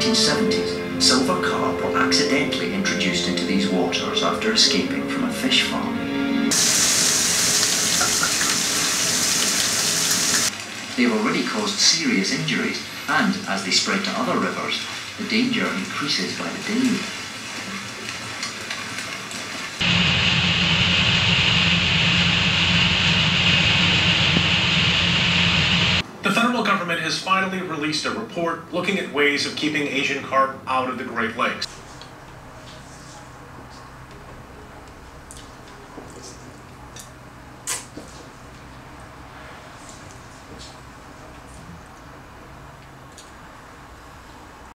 1970s, silver carp were accidentally introduced into these waters after escaping from a fish farm. They have already caused serious injuries, and as they spread to other rivers, the danger increases by the day. The federal government has finally released a report looking at ways of keeping Asian carp out of the Great Lakes.